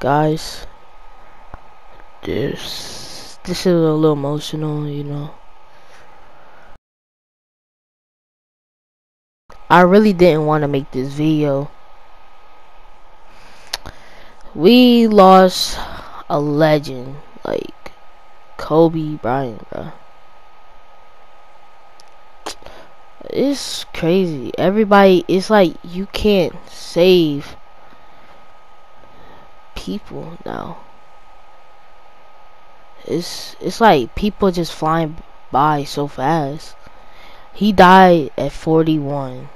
guys. This this is a little emotional, you know. I really didn't want to make this video. We lost a legend like Kobe Bryant, bro. It's crazy. Everybody, it's like you can't save people now. It's it's like people just flying by so fast. He died at 41.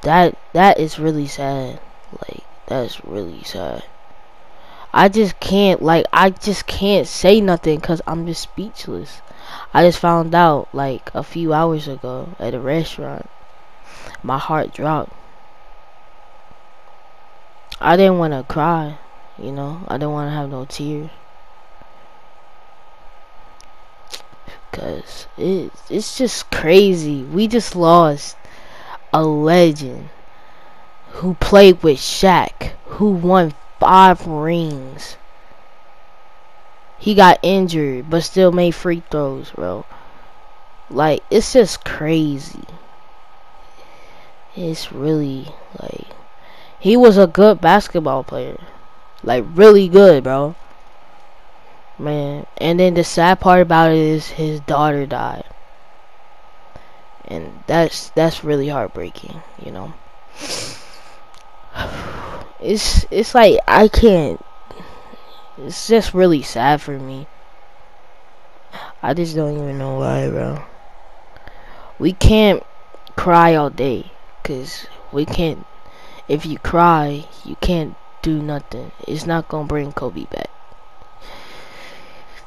That that is really sad. Like that's really sad. I just can't like I just can't say nothing cuz I'm just speechless. I just found out like a few hours ago at a restaurant. My heart dropped. I didn't want to cry, you know. I didn't want to have no tears. Cause it, it's just crazy. We just lost a legend who played with Shaq, who won five rings. He got injured, but still made free throws, bro. Like, it's just crazy. It's really, like, he was a good basketball player. Like, really good, bro. Man. And then the sad part about it is his daughter died. And that's, that's really heartbreaking, you know. It's, it's like, I can't it's just really sad for me. I just don't even know why, bro. We can't cry all day. Because we can't. If you cry, you can't do nothing. It's not to bring Kobe back.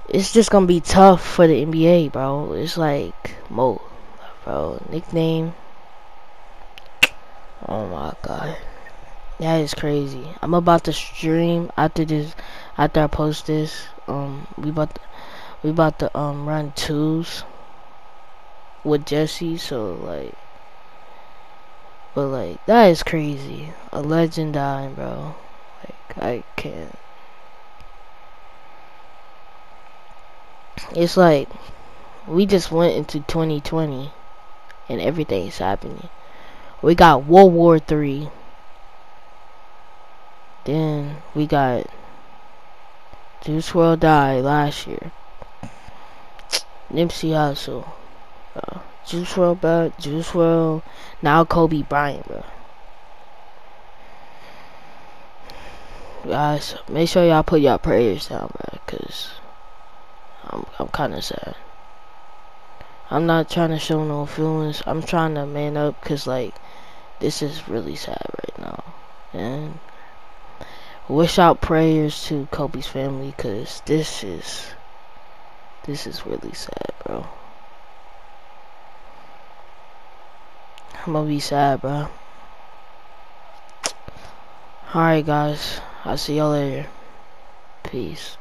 It's just to be tough for the NBA, bro. It's like, Mo, bro. Nickname. Oh my god. That is crazy. I'm about to stream after this after I post this, um, we about to, we about to um run twos with Jesse. So like, but like that is crazy. A legend dying, bro. Like I can't. It's like we just went into 2020 and everything's happening. We got World War Three. Then we got Juice WRLD died last year. Nipsey Hussle. Juice WRLD back. Juice WRLD. Now Kobe Bryant, bro. Guys, make sure y'all put y'all prayers down, bro, cause I'm I'm kind of sad. I'm not trying to show no feelings. I'm trying to man up, cause like this is really sad right now, and wish out prayers to Kobe's family because this is this is really sad, bro. I'm gonna be sad, bro. Alright, guys. I'll see y'all later. Peace.